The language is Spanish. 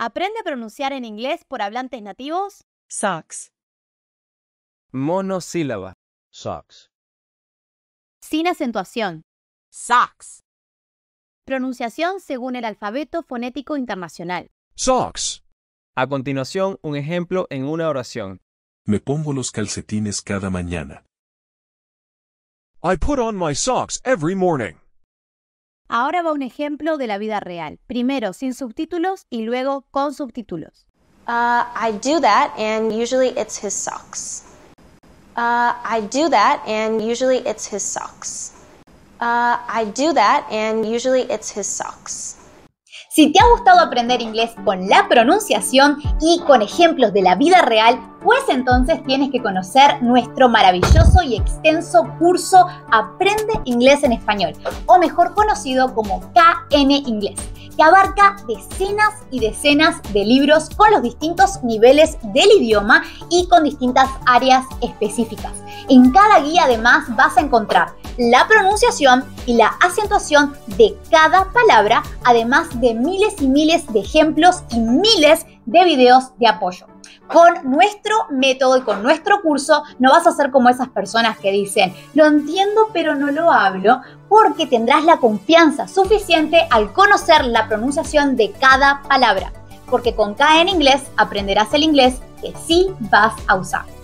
Aprende a pronunciar en inglés por hablantes nativos. Socks. Monosílaba. Socks. Sin acentuación. Socks. Pronunciación según el alfabeto fonético internacional. Socks. A continuación, un ejemplo en una oración. Me pongo los calcetines cada mañana. I put on my socks every morning. Ahora va un ejemplo de la vida real. Primero sin subtítulos y luego con subtítulos. Uh, I do that, and usually it's his socks. Uh, I do that, and usually it's his socks. Uh, I do that, and usually it's his socks. Si te ha gustado aprender inglés con la pronunciación y con ejemplos de la vida real, pues entonces tienes que conocer nuestro maravilloso y extenso curso Aprende Inglés en Español, o mejor conocido como KN Inglés, que abarca decenas y decenas de libros con los distintos niveles del idioma y con distintas áreas específicas. En cada guía además vas a encontrar la pronunciación y la acentuación de cada palabra, además de miles y miles de ejemplos y miles de videos de apoyo. Con nuestro método y con nuestro curso no vas a ser como esas personas que dicen, lo entiendo pero no lo hablo, porque tendrás la confianza suficiente al conocer la pronunciación de cada palabra. Porque con K en inglés aprenderás el inglés que sí vas a usar.